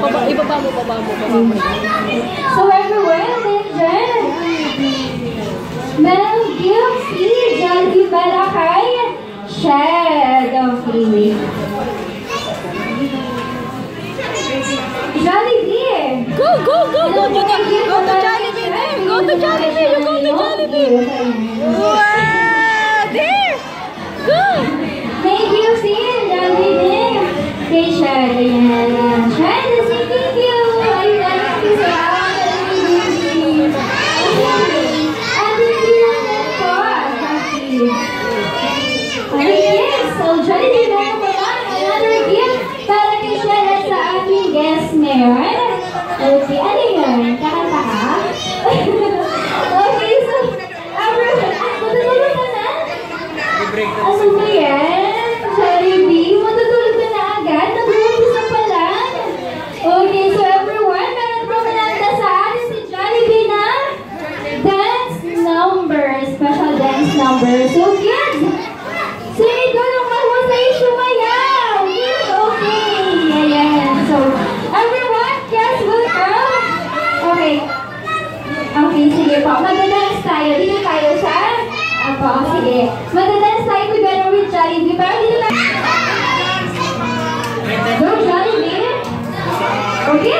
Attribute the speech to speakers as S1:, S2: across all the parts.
S1: Baba, ibaba mo, baba mo, baba mo.
S2: So everyone, attention! Mel Gibson, Jollibee para kay Shadow Free. Jollibee!
S1: Go, go, go, go to, go to Jollibee. Go to Jollibee, you go to Jollibee. Wow,
S2: number. Kids, say Dolong Mawa sa Ishumayaw! Yes, okay! Ayan. Everyone, yes, welcome! Okay. Okay, sige po. Magdadance tayo. Dito tayo sa... Apo, sige. Magdadance tayo together with Jollibee. Pero dito tayo... Go, Okay?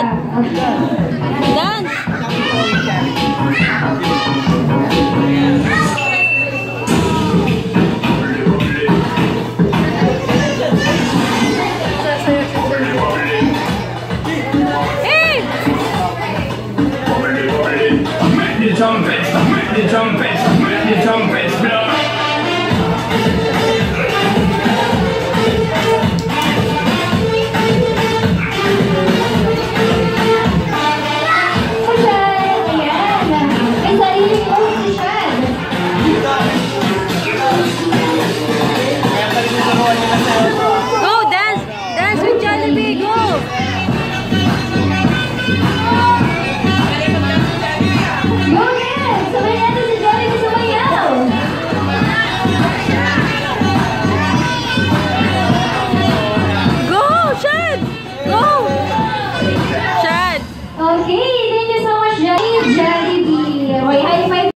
S2: Done. Done. Hey! Make the jump, make the jump.